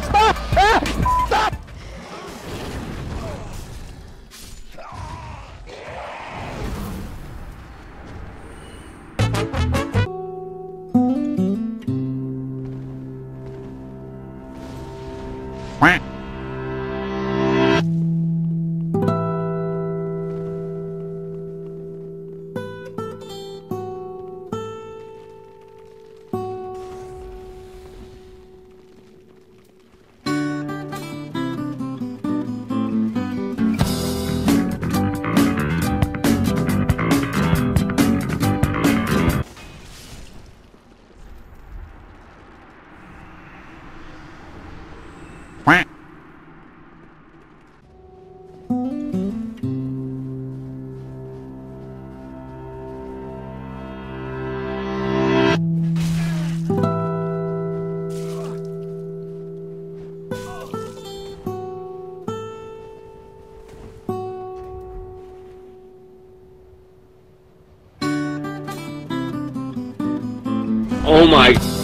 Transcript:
Stop! Oh my